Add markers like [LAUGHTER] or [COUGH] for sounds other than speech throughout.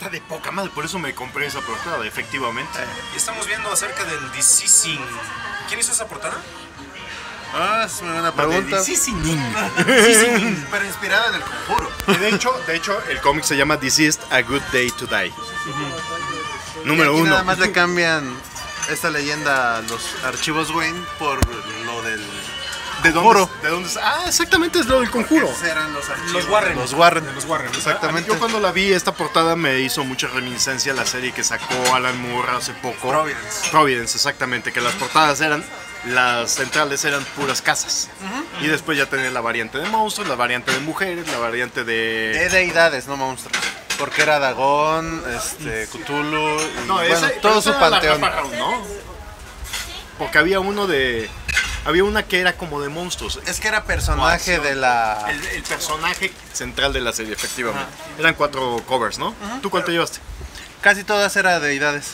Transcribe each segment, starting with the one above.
está de poca madre, por eso me compré esa portada, efectivamente. Y estamos viendo acerca del Deceasing. ¿Quién hizo esa portada? Ah, es una buena pregunta. Deceasing. [LAUGHS] [LAUGHS] Pero inspirada en el conjuro. Y de hecho, de hecho, el cómic se llama Deceased, A Good Day to Die. Número Y aquí uno. Nada más le [LAUGHS] cambian esta leyenda a los archivos Wayne por lo del ¿De dónde, ¿De dónde? Ah, exactamente es lo del conjuro. Esos eran los archivos. Los Warren. Los Warren. De los Warren. Exactamente. Yo cuando la vi, esta portada me hizo mucha reminiscencia a la serie que sacó Alan Moore hace poco. Providence. Providence, exactamente, que las portadas eran, las centrales eran puras casas. Y después ya tenía la variante de monstruos, la variante de mujeres, la variante de... De deidades, no monstruos. Porque era Dagón, este, Cthulhu, y, No, bueno, ese- todo su panteón. ¿no? Porque había uno de... Había una que era como de monstruos. Es que era personaje de la... El, el personaje central de la serie, efectivamente. Eran cuatro covers, ¿no? ¿Tú cuál te llevaste? Casi todas eran deidades.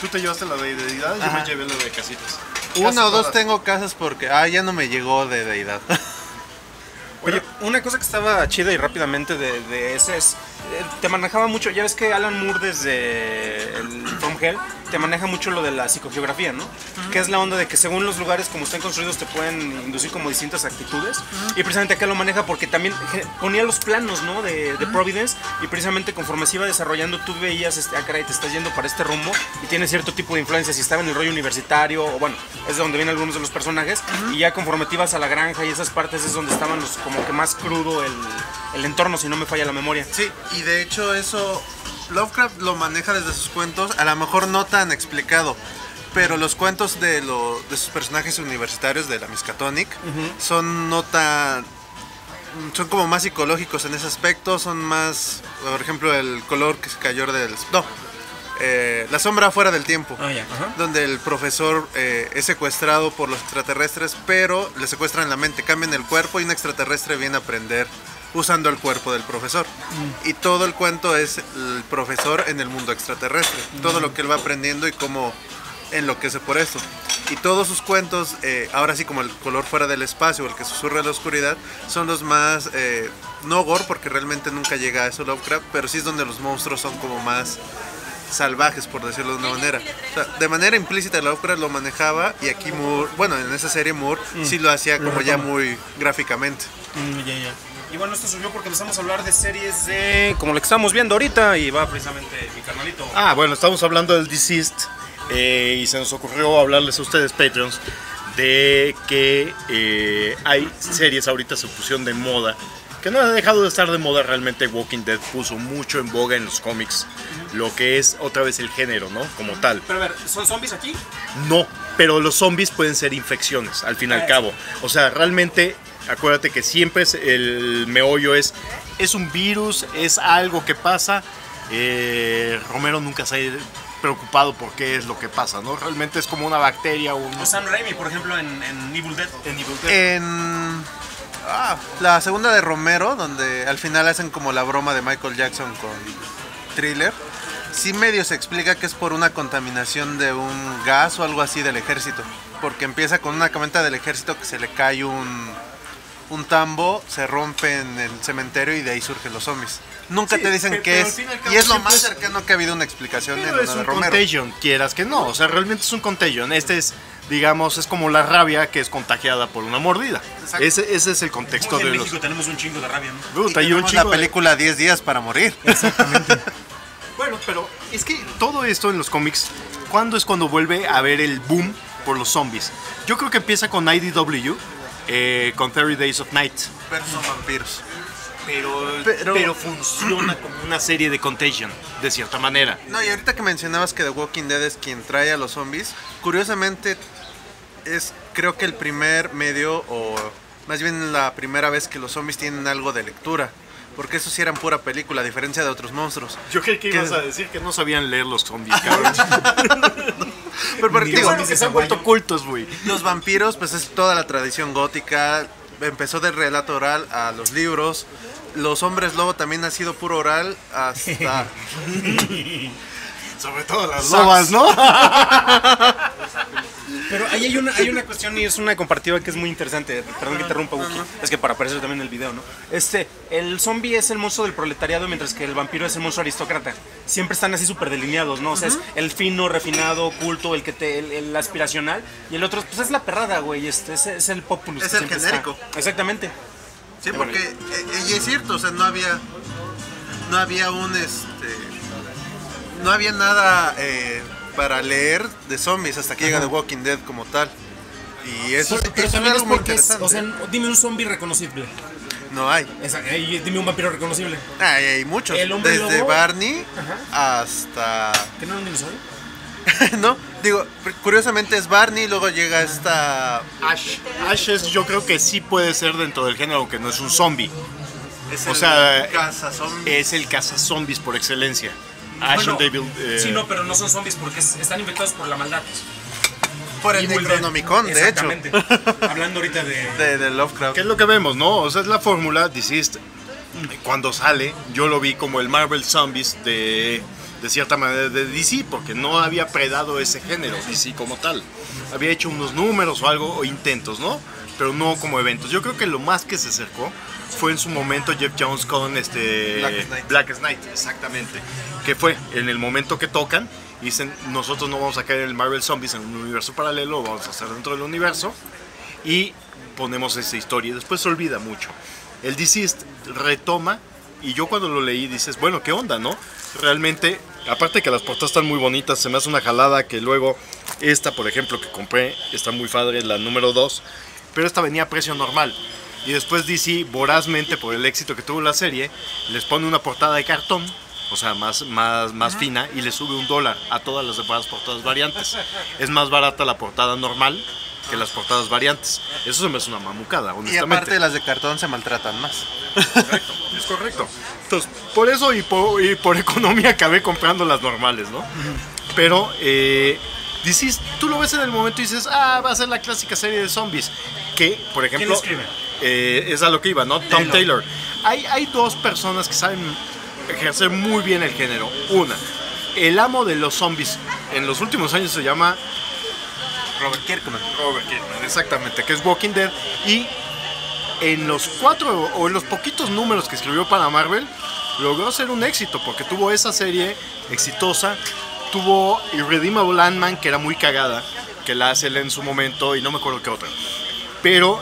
Tú te llevaste la de deidad, yo me llevé la de casitas. Una o dos todas. tengo casas porque... Ah, ya no me llegó de deidad. [LAUGHS] Oye, una cosa que estaba chida y rápidamente de, de ese es, eh, te manejaba mucho, ya ves que Alan Moore desde el From Hell te maneja mucho lo de la psicogeografía, ¿no? Que es la onda de que según los lugares como están construidos te pueden inducir como distintas actitudes. Y precisamente acá lo maneja porque también ponía los planos, ¿no? De, de Providence y precisamente conforme se iba desarrollando tú veías, este, ah caray, te estás yendo para este rumbo y tiene cierto tipo de influencia, si estaba en el rollo universitario o bueno, es de donde vienen algunos de los personajes y ya conforme te ibas a la granja y esas partes es donde estaban los como que más crudo el, el entorno, si no me falla la memoria. Sí, y de hecho eso Lovecraft lo maneja desde sus cuentos, a lo mejor no tan explicado, pero los cuentos de, lo- de sus personajes universitarios de la Miskatonic son no tan... Son como más psicológicos en ese aspecto, son más, por ejemplo, el color que se cayó del... No, eh, la sombra fuera del tiempo. Ah, donde el profesor eh, es secuestrado por los extraterrestres, pero le secuestran la mente, cambian el cuerpo y un extraterrestre viene a aprender usando el cuerpo del profesor. Y todo el cuento es el profesor en el mundo extraterrestre, todo lo que él va aprendiendo y cómo enloquece por esto. Y todos sus cuentos, eh, ahora sí como el color fuera del espacio, el que susurra en la oscuridad, son los más, eh, no gore, porque realmente nunca llega a eso Lovecraft, pero sí es donde los monstruos son como más salvajes, por decirlo de una manera. O sea, de manera implícita Lovecraft lo manejaba y aquí Moore, bueno, en esa serie Moore sí lo hacía como ya muy gráficamente. Y bueno, esto surgió porque empezamos a hablar de series de. como la que estamos viendo ahorita, y va precisamente mi carnalito. Ah, bueno, estamos hablando del Deceased eh, y se nos ocurrió hablarles a ustedes, Patreons, de que eh, hay series ahorita se pusieron de moda, que no ha dejado de estar de moda realmente. Walking Dead puso mucho en boga en los cómics, lo que es otra vez el género, ¿no? Como tal. Pero a ver, ¿son zombies aquí? No, pero los zombies pueden ser infecciones, al fin y al cabo. O sea, realmente, acuérdate que siempre es el meollo es, es un virus, es algo que pasa. Eh, Romero nunca se ha preocupado por qué es lo que pasa, ¿no? Realmente es como una bacteria o un... O Sam Raimi, por ejemplo, en, en Evil Dead. en Evil Dead. En ah, la segunda de Romero, donde al final hacen como la broma de Michael Jackson con Thriller, sí medio se explica que es por una contaminación de un gas o algo así del ejército. Porque empieza con una camioneta del ejército que se le cae un, un tambo, se rompe en el cementerio y de ahí surgen los zombies. Nunca Sí, te dicen qué es. y es lo más cercano que ha habido una explicación en es una de un Romero. contagion, quieras que no. O sea, realmente es un contagion. Este es, digamos, es como la rabia que es contagiada por una mordida. Ese, ese es el contexto en de México los... tenemos un chingo de rabia, ¿no? Puta, Y tenemos chingo la de- película 10 días para morir. [LAUGHS] Bueno, pero es que todo esto en los cómics, ¿cuándo es cuando vuelve a haber el boom por los zombies? Yo creo que empieza con IDW, eh, con 30 Days of Night. Pero son vampiros. Pero, pero, Pero- funciona como una serie de Contagion, de cierta manera. No, y ahorita que mencionabas que The Walking Dead es quien trae a los zombies, curiosamente es creo que el primer medio o más bien la primera vez que los zombies tienen algo de lectura. Porque eso sí eran pura película, a diferencia de otros monstruos. Yo creí que ibas a decir que no sabían leer los zombies, cabrón. [LAUGHS] Pero, pero Qué digo, bueno que se han vuelto cultos, güey. los vampiros, pues es toda la tradición gótica. Empezó del relato oral a los libros. Los hombres lobo también ha sido puro oral hasta... [LAUGHS] Sobre todo las lobas, ¿no? [LAUGHS] Pero ahí hay una, hay una cuestión y es una comparativa que es muy interesante. Perdón que interrumpa, Wookie. Es que para aparecer también en el video, ¿no? Este, el zombie es el monstruo del proletariado, mientras que el vampiro es el monstruo aristócrata. siempre están así súper delineados, ¿no? O sea, es el fino, refinado, oculto, el que te, el, el aspiracional. Y el otro, pues es la perrada, güey. Este, es, es el populus. Es el genérico. está. Exactamente. Sí, porque eh, eh, y es cierto, o sea, no había no había un este no había nada eh, para leer de zombies hasta que llega The Walking Dead como tal. Y eso, Pero, pero eso también es algo porque es, o sea, dime un zombie reconocible. no hay. Esa- eh, dime un vampiro reconocible. Hay, hay muchos. El hombre Desde lobo. Barney hasta ¿Que no era un dinosaurio? [LAUGHS] no, digo, curiosamente es Barney, luego llega esta Ash. Ash es, yo creo que sí puede ser dentro del género, aunque no es un zombie. es O el sea, caza zombie. Es el cazazombies por excelencia. Ash Bueno, and Devil. eh, Sí, no, pero no son zombies porque es- están infectados por la maldad. por el. Necronomicon, de hecho, Exactamente. [LAUGHS] Hablando ahorita de... de, de Lovecraft. ¿Qué es lo que vemos, no? O sea, es la fórmula Deceased. Cuando sale, yo lo vi como el Marvel Zombies de, de cierta manera de DC, porque no había predado ese género, DC como tal. Había hecho unos números o algo, o intentos, ¿no? Pero no como eventos. Yo creo que lo más que se acercó fue en su momento Jeff Jones con este Blackest Night. Blackest Night, exactamente. Que fue en el momento que tocan, dicen, nosotros no vamos a caer en el Marvel Zombies en un universo paralelo, lo vamos a hacer dentro del universo y ponemos esa historia y después se olvida mucho. El Deceased retoma y yo cuando lo leí dices, bueno, ¿qué onda, no? Realmente, aparte que las portadas están muy bonitas, se me hace una jalada que luego esta, por ejemplo, que compré, está muy padre, la número 2, pero esta venía a precio normal. Y después DC, vorazmente por el éxito que tuvo la serie, les pone una portada de cartón, o sea, más, más, más fina, y le sube un dólar a todas las demás portadas variantes. Es más barata la portada normal que las portadas variantes. Eso se me hace una mamucada, Y honestamente. aparte las de cartón se maltratan más. Correcto, es correcto. Entonces, por eso y por, y por economía acabé comprando las normales, ¿no? Pero, eh, dices, tú lo ves en el momento y dices, ah, va a ser la clásica serie de zombies. Que, por ejemplo, lo escribe? Eh, es a lo que iba, ¿no? Tom Taylor. Hay, hay dos personas que saben ejercer muy bien el género. Una, el amo de los zombies en los últimos años se llama Robert Kirkman. Robert Kirkman, exactamente, que es Walking Dead. Y en los cuatro o en los poquitos números que escribió para Marvel, logró ser un éxito porque tuvo esa serie exitosa. Tuvo Irredeemable Ant-Man, que era muy cagada, que la hace él en su momento, y no me acuerdo qué otra. Pero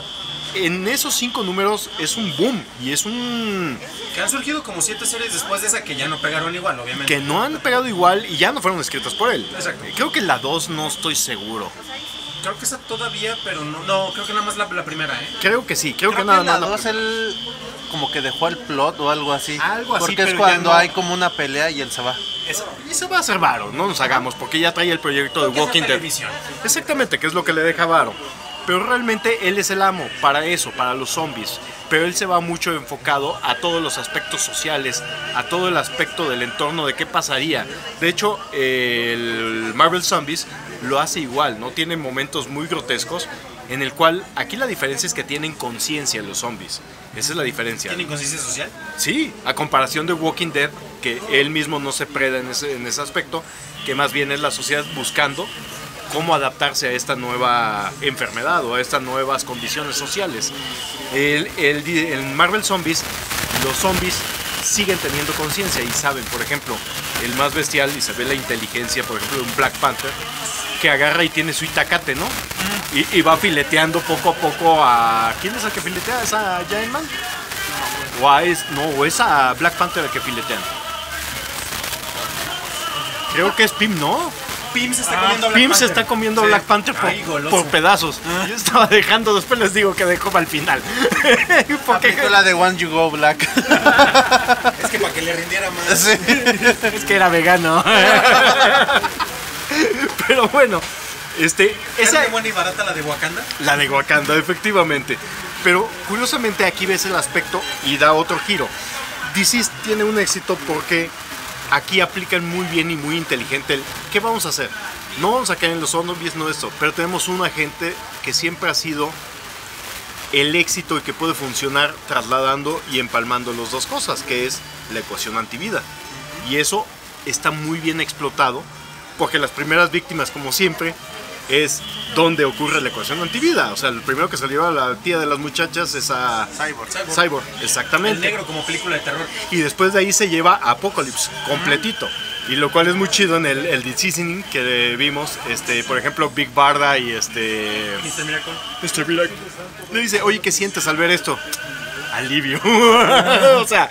en esos cinco números es un boom y es un. Que han surgido como siete series después de esa que ya no pegaron igual, obviamente. que no han pegado igual y ya no fueron escritas por él. Exacto. Creo que la 2 no estoy seguro. Creo que esa todavía, pero no, no creo que nada más la, la primera, ¿eh? Creo que sí, creo, Creo que nada que más. la dos él como que dejó el plot o algo así. Algo así, Porque es cuando no. hay como una pelea y él se va. Es- y se va a hacer varo, no nos hagamos, porque ya trae el proyecto de Porque Walking Dead. Exactamente, que es lo que le deja varo. Pero realmente él es el amo para eso, para los zombies. Pero él se va mucho enfocado a todos los aspectos sociales, a todo el aspecto del entorno de qué pasaría. De hecho, el Marvel Zombies lo hace igual, ¿no? Tiene momentos muy grotescos en el cual aquí la diferencia es que tienen conciencia los zombies. Esa es la diferencia. ¿Tiene conciencia social? Sí, a comparación de Walking Dead, que él mismo no se preda en ese, en ese aspecto, que más bien es la sociedad buscando cómo adaptarse a esta nueva enfermedad o a estas nuevas condiciones sociales. El, Marvel Zombies, los zombies siguen teniendo conciencia y saben, por ejemplo, el más bestial y se ve la inteligencia, por ejemplo, de un Black Panther, que agarra y tiene su itacate, ¿no? Y, va fileteando poco a poco a... ¿Quién es el que filetea? ¿Es a Giant Man? O a no, o es Black Panther el que filetean. Creo que es Pim, ¿no? Pim se está Ah, comiendo Black Pim se Panther. está comiendo Sí. Black Panther por, Ay, goloso. por pedazos. Yo estaba dejando, después les digo que dejó al final. [LAUGHS] Porque Aplicó la de One You Go Black. [LAUGHS] Es que para que le rindiera más. Sí. [LAUGHS] es que era vegano. Pero bueno, este, ¿Esa esa, buena y barata la de Wakanda? La de Wakanda, efectivamente. Pero curiosamente aquí ves el aspecto y da otro giro. DC tiene un éxito porque aquí aplican muy bien y muy inteligente el ¿qué vamos a hacer? No vamos a caer en los zombies, no esto, pero tenemos un agente que siempre ha sido el éxito y que puede funcionar trasladando y empalmando las dos cosas, que es la ecuación antivida. Y eso está muy bien explotado, porque las primeras víctimas, como siempre, es donde ocurre la ecuación antivida. O sea, el primero que salió a la tía de las muchachas es a Cyborg. Cyborg. Cyborg, El exactamente. negro como película de terror. Y después de ahí se lleva a Apocalypse, completito. Y lo cual es muy chido en el, el seasoning que vimos, este, por ejemplo, Big Barda y este... Mr. Miracle. Mr. Miracle. Le dice, oye, ¿qué sientes al ver esto? [TSK] Alivio. [LAUGHS] o sea,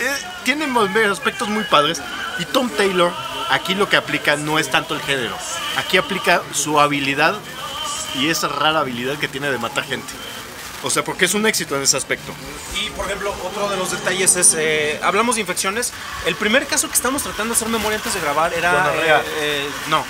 eh, tienen aspectos muy padres. Y Tom Taylor, aquí lo que aplica no es tanto el género. Aquí aplica su habilidad y esa rara habilidad que tiene de matar gente. O sea, porque es un éxito en ese aspecto. Y por ejemplo, otro de los detalles es, eh, hablamos de infecciones. El primer caso que estamos tratando de hacer memoria antes de grabar era... Eh, eh, no,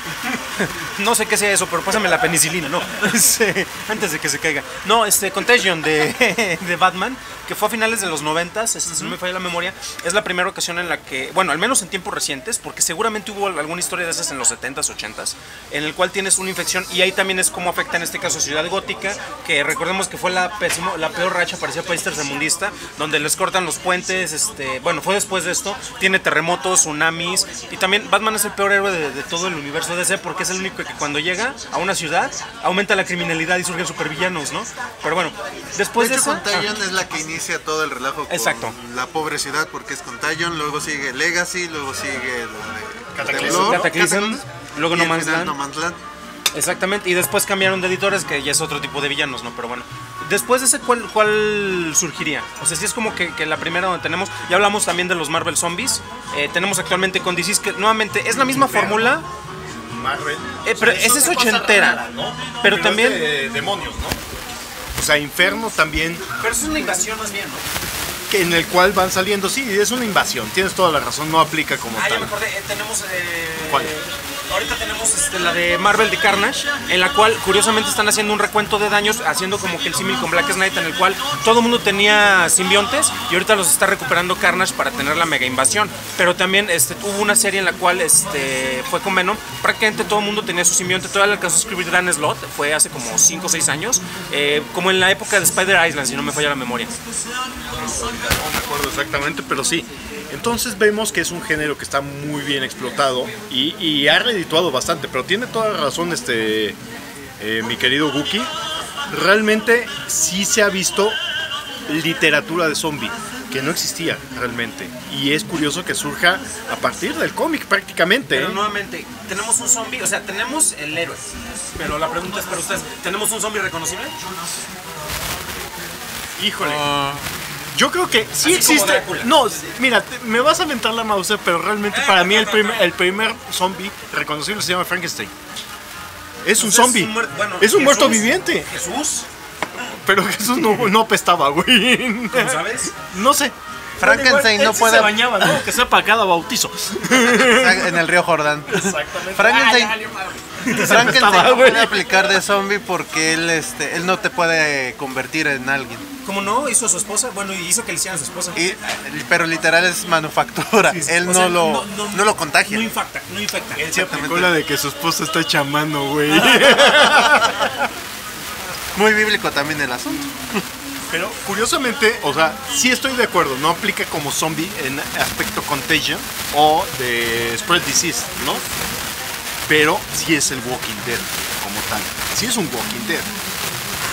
[LAUGHS] no sé qué sea eso, pero pásame la penicilina, no. [LAUGHS] Antes de que se caiga. No, este Contagion de, [LAUGHS] de Batman, que fue a finales de los 90, este, si no me falla la memoria, es la primera ocasión en la que, bueno, al menos en tiempos recientes, porque seguramente hubo alguna historia de esas en los 70s, 80s, en el cual tienes una infección y ahí también es como afecta en este caso Ciudad Gótica, que recordemos que fue la, pésimo, la peor racha, parecía país tercermundista, donde les cortan los puentes, este, bueno, fue después de esto, tiene terremotos, tsunamis, y también Batman es el peor héroe de, de todo el universo DC porque es el único que cuando llega a una ciudad aumenta la criminalidad y surgen supervillanos, ¿no? Pero bueno, después de de, hecho, eso... Contagion es la que inicia todo el relajo con Exacto. la pobre ciudad porque es Contagion, luego sigue Legacy, luego sigue de Cataclysm. Temblor, Cataclysm, Cataclysm, luego No Man's Land. Exactamente, y después cambiaron de editores, que ya es otro tipo de villanos, ¿no? Pero bueno, después de ese, ¿cuál, cuál surgiría? O sea, si es como que, que la primera donde tenemos, ya hablamos también de los Marvel Zombies, eh, tenemos actualmente con DC, que nuevamente es la misma fórmula, Marvel. Eh, pero esa es cosa ochentera. rara, ¿no? Pero es también- de demonios, ¿no? O sea, Inferno también, pero es una invasión más bien, ¿no? Que en el cual van saliendo, sí, es una invasión, tienes toda la razón, no aplica como Ah, ya tal. me acordé, eh, tenemos... eh, ¿Cuál? Ahorita tenemos este, la de Marvel de Carnage, en la cual curiosamente están haciendo un recuento de daños, haciendo como que el símil con Black Knight, en el cual todo el mundo tenía simbiontes y ahorita los está recuperando Carnage para tener la mega invasión. Pero también este, hubo una serie en la cual este, fue con Venom, prácticamente todo el mundo tenía su simbionte, todavía le alcanzó a escribir Dan Slott, fue hace como 5 o 6 años, eh, como en la época de Spider Island, si no me falla la memoria. No me acuerdo exactamente, pero sí. Entonces vemos que es un género que está muy bien explotado y, y ha redituado bastante, pero tiene toda la razón este eh, mi querido Guki. Realmente sí se ha visto literatura de zombie, que no existía realmente. Y es curioso que surja a partir del cómic prácticamente. Pero ¿eh? nuevamente, tenemos un zombie, o sea, tenemos el héroe. Pero la pregunta es para ustedes, ¿tenemos un zombie reconocible? Híjole. Yo creo que sí Así existe. No, mira, te- me vas a aventar la mouse, pero realmente para mí el primer, el primer zombie reconocible se llama Frankenstein. Es un Entonces, zombie. un muer- bueno, es un muerto viviente. Jesús, Pero Jesús no, no apestaba, güey. ¿cómo sabes? No sé. Frankenstein no sí puede- se bañaba, ¿no? [LAUGHS] Que sea para cada bautizo. en el río Jordán. Exactamente. Frankenstein, [LAUGHS] Frankenstein Estaba, no güey. puede aplicar de zombie porque él, este, él no te puede convertir en alguien. ¿Cómo no? ¿Hizo a su esposa? Bueno, y hizo que le hicieran a su esposa. Y, pero literal es manufactura. él O no, sea, lo, no, lo contagia. No infecta, no infecta. Se aplicó la de que su esposa está chamando, güey. [LAUGHS] Muy bíblico también el asunto. Pero curiosamente, o sea, sí estoy de acuerdo, no aplica como zombie en aspecto contagion o de spread disease, ¿no? Pero sí es el Walking Dead como tal. Sí es un Walking Dead.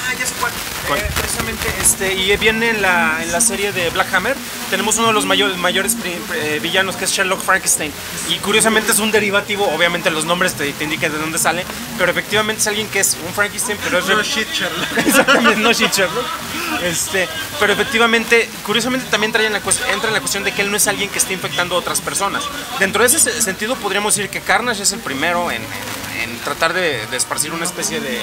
Ah, ya sé cuál. ¿Cuál? Eh, precisamente, este, y viene en la, en la serie de Black Hammer, tenemos uno de los mayores, mayores eh, villanos que es Sherlock Frankenstein. Y curiosamente es un derivativo, obviamente los nombres te, te indican de dónde sale, pero efectivamente es alguien que es un Frankenstein, pero es... No shit, Sherlock. [LAUGHS] Exactamente, no shit Sherlock. Este, pero efectivamente, curiosamente también trae en la entra en la cuestión de que él no es alguien que esté infectando a otras personas. Dentro de ese se- sentido podríamos decir que Carnage es el primero en, en- tratar de, de esparcir una especie de,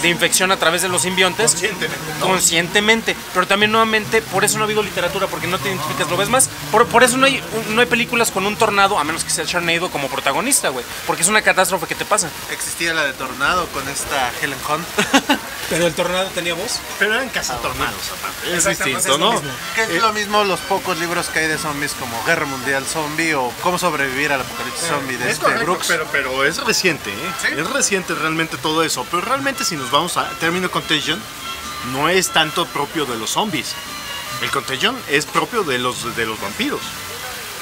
de infección a través de los simbiontes. Conscientemente, ¿no? Conscientemente. Pero también nuevamente, por eso no ha habido literatura, porque no te identificas. Lo ves más, por, por eso no hay, no hay películas con un tornado, a menos que sea Sharknado como protagonista, güey. Porque es una catástrofe que te pasa. Existía la de Tornado con esta Helen Hunt. [LAUGHS] Pero el tornado tenía voz. Pero eran cazatornados, aparte. Es Exacto, distinto, es lo ¿no? Que es lo mismo los pocos libros que hay de zombies como Guerra Mundial Zombie o Cómo sobrevivir al apocalipsis zombie de Es este correcto, Brooks. pero, pero es reciente, ¿eh? Es reciente realmente todo eso. Pero realmente si nos vamos a término contagion, no es tanto propio de los zombies. El contagion es propio de los, de los vampiros.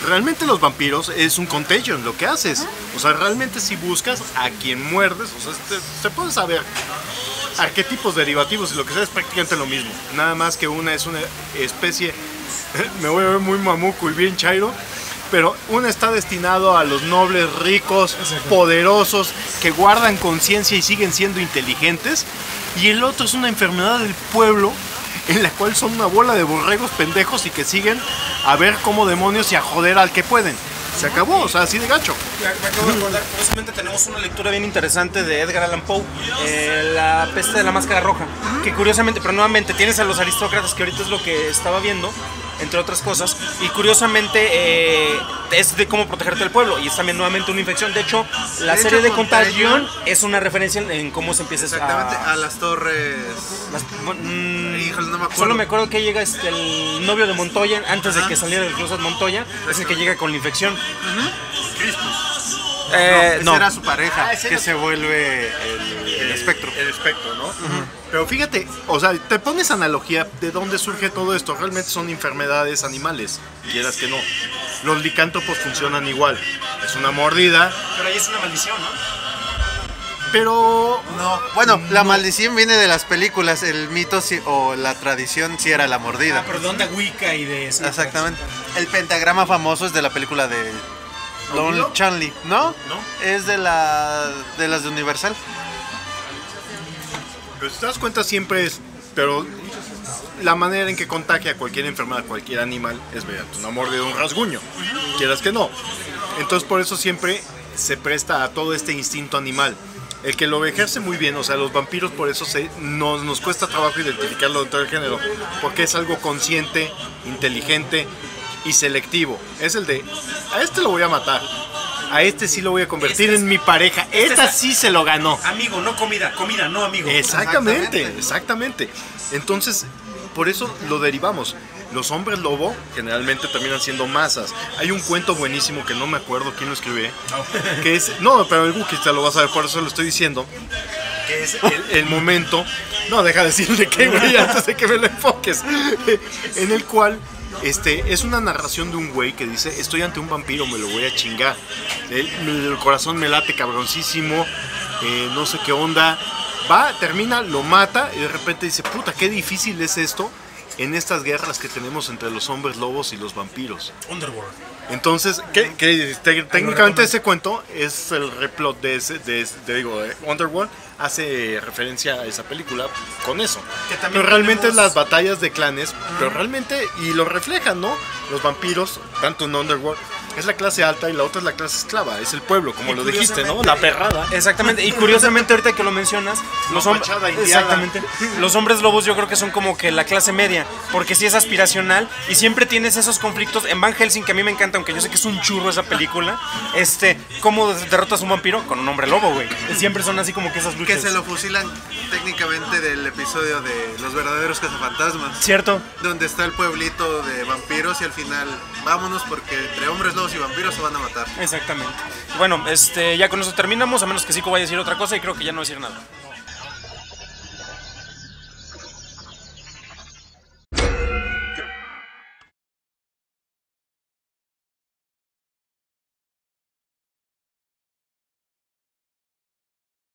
Realmente los vampiros es un contagion lo que haces. O sea, realmente si buscas a quien muerdes, o sea, te, te puedes saber [LAUGHS] arquetipos derivativos y lo que sea es prácticamente lo mismo. Nada más que una es una especie, [LAUGHS] me voy a ver muy mamuco y bien chairo, pero uno está destinado a los nobles, ricos, poderosos, que guardan conciencia y siguen siendo inteligentes, y el otro es una enfermedad del pueblo en la cual son una bola de borregos pendejos y que siguen a ver cómo demonios y a joder al que pueden. Se acabó, o sea, así de gacho. Me acabo de acordar, curiosamente tenemos una lectura bien interesante de Edgar Allan Poe, eh, La peste de la máscara roja, que curiosamente, pero nuevamente tienes a los aristócratas, que ahorita es lo que estaba viendo, entre otras cosas, y curiosamente eh, es de cómo protegerte del pueblo, y es también nuevamente una infección. De hecho, la De serie hecho, de Contagion Contagion- es una referencia en, en cómo se empieza Exactamente, a... a las torres. las- mm, Híjole, no me acuerdo. Solo me acuerdo que llega este, el novio de Montoya, antes de que saliera del closet Montoya, es el que llega con la infección. Eh, no, esa era su pareja, Ah, que se vuelve el, el espectro. El espectro, ¿no? Pero fíjate, o sea, te pones analogía de dónde surge todo esto. Realmente son enfermedades animales, quieras que no. Los licántropos funcionan igual. Es una mordida, Pero ahí es una maldición, ¿no? pero No, bueno, la maldición viene de las películas, el mito sí- o la tradición sí era la mordida. Ah, pero de onda Wicca y de... sí, Exactamente. El pentagrama famoso es de la película de ¿Olvido? Chanley, ¿no? ¿No? Es de la de las de Universal. Pero si te das cuenta siempre es, pero la manera en que contagia cualquier enfermedad, cualquier animal, es mediante una mordida un rasguño, quieras que no. Entonces por eso siempre se presta a todo este instinto animal. El que lo ejerce muy bien, o sea, los vampiros por eso se, nos, nos cuesta trabajo identificarlo dentro del género, porque es algo consciente, inteligente y selectivo. Es el de, a este lo voy a matar, a este sí lo voy a convertir Este es- en mi pareja, este esta es- sí se lo ganó. Amigo, no comida, comida, no amigo. Exactamente, Exactamente. exactamente. Entonces, por eso lo derivamos. Los hombres lobo generalmente terminan siendo masas. Hay un cuento buenísimo que no me acuerdo quién lo escribe, [LAUGHS] que es, no, pero el Wookiee te lo vas a ver, por eso lo estoy diciendo, que es el, el momento, no, deja de decirle que, [LAUGHS] güey, antes de que me lo enfoques, [LAUGHS] en el cual este, es una narración de un güey que dice, estoy ante un vampiro, me lo voy a chingar. El, el corazón me late cabroncísimo, eh, no sé qué onda. Va, termina, lo mata y de repente dice, puta, qué difícil es esto en estas guerras que tenemos entre los hombres lobos y los vampiros. Underworld. Entonces, que, que te- técnicamente ese cuento es el replot de ese, de, te digo, de Underworld hace referencia a esa película con eso. Que también Pero realmente es tenemos- las batallas de clanes, pero realmente, y lo reflejan, ¿no? Los vampiros, tanto en Underworld, es la clase alta y la otra es la clase esclava, es el pueblo, como Y lo dijiste, ¿no? La perrada. Exactamente, y [LAUGHS] curiosamente ahorita que lo mencionas, los, hom- fachada indiana. exactamente, los hombres lobos yo creo que son como que la clase media, porque sí es aspiracional y siempre tienes esos conflictos. En Van Helsing, que a mí me encanta, aunque yo sé que es un churro esa película, este, ¿cómo derrotas a un vampiro? Con un hombre lobo, güey. Siempre son así como que esas luchas. Que se lo fusilan técnicamente del episodio de Los verdaderos cazafantasmas. ¿Cierto? Donde está el pueblito de vampiros y al final vámonos porque entre hombres lobos y vampiros se van a matar. Exactamente. Bueno, este, ya con eso terminamos, a menos que Zico vaya a decir otra cosa y creo que ya no va a decir nada.